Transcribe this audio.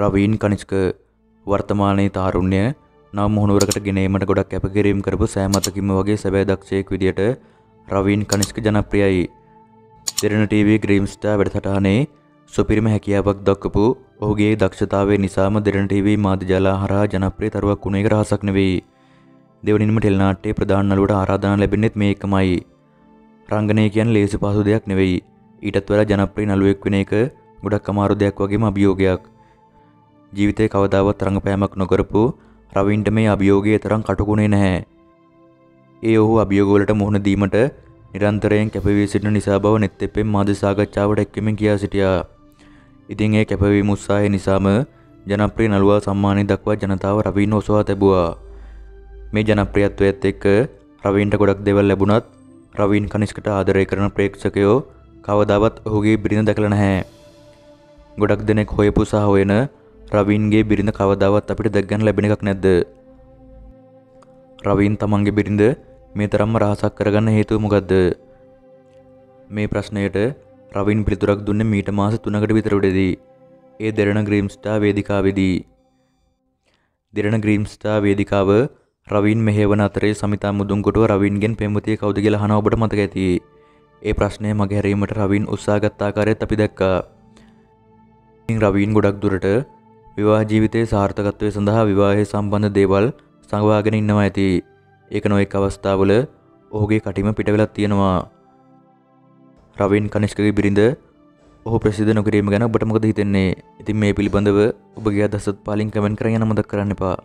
රවීන් කනිෂ්ක වර්තමානයේ තාරුණ්‍ය නව මුහුණුවරකට ගෙනීමට ගොඩක් කැපකිරීම කරපු සෑමතකින්ම වගේ සැබෑ දක්ෂයෙක් විදියට රවීන් කනිෂ්ක ජනප්‍රියයි. දෙරණ ටීවී ග්‍රීම් ස්ටාර් වැඩසටහනේ සුපිරිම හැකියාවක් දක්වපු ඔහුගේ දක්ෂතාවය නිසාම දෙරණ ටීවී මාධ්‍යජාලා හරහා ජනප්‍රිය තරුවක් වුණ එක රහසක් නෙවෙයි. දෙවනින්ම ටෙලිනාට්‍යයේ ප්‍රධාන නළුවට ආරාධනා ලැබෙන්නේත් මේ එකමයි. රංගනය කියන්නේ ලේසි පහසු දෙයක් නෙවෙයි. ඊටත් වඩා ජනප්‍රිය නළුවෙක් වෙන එක ගොඩක් අමාරු දෙයක් වගේම අභියෝගයක්. ජීවිතේ කවදාවත් රංගපෑමක් නොකරපු රවින්ට මේ අභියෝගය තරම් කටුකුණේ නැහැ. ඒ ඔහු අභියෝගවලට මුහුණ දීමට නිරන්තරයෙන් කැපවී සිටින නිසා බව නෙත් එපෙන් මාධ්‍ය සාකච්ඡාවට එක්කමින් කියා සිටියා. ඉතින් ඒ කැපවීම උත්සාහය නිසාම ජනප්‍රිය නළුවා සම්මානය දක්වා ජනතාව රවීන් ඔසවා තැබුවා. මේ ජනප්‍රියත්වයත් එක්ක රවීන්ට ගොඩක් දෙවල් ලැබුණත් රවීන් කනිෂ්කට ආදරය කරන ප්‍රේක්ෂකයෝ කවදාවත් ඔහුගේ බිරිඳ දැකලා නැහැ. ගොඩක් දෙනෙක් හොයපු සහ හොයන රවීන්ගේ බිරිඳ කවදාවත් අපිට දැක්ගන්න ලැබෙන එකක් නැද්ද? රවීන් තමන්ගේ බිරිඳ මේ තරම්ම රහසක් කරගන්න හේතුව මොකද්ද? මේ ප්‍රශ්නයට රවින් පිළිතුරක් දුන්නේ මීට මාස 3කට විතර උඩදී. ඒ දෙරණ ග්‍රීම් ස්ටාර් වේදිකාවේදී. දෙරණ ග්‍රීම් ස්ටාර් වේදිකාව රවින් මෙහෙවන අතරේ සමිතා මුදුන්කොටුව රවින්ගෙන් පෙම්වතිය කවුද කියලා අහන ඔබට මතක ඇති. ඒ ප්‍රශ්නය මගහැරීමට රවින් උත්සාහ ගත් ආකාරයත් අපි දැක්කා. ඉතින් රවින් ගොඩක් දුරට විවාහ ජීවිතයේ සාර්ථකත්වය සඳහා විවාහය සම්බන්ධ දේවල් සංවාගෙන ඉන්නවා ඇති. ඒක නොඑක් අවස්ථාවල ඔහුගේ කටිම පිට වෙලක් තියෙනවා. රවින් කනිෂ්කගේ බිරිඳ ඔහු ප්‍රසිද්ධ නොකිරීම ගැන ඔබට මොකද හිතෙන්නේ? ඉතින් මේ පිළිබඳව ඔබගේ අදහසත් පාලින් කමෙන්ට් කරගෙන මතක් කරන්න එපා.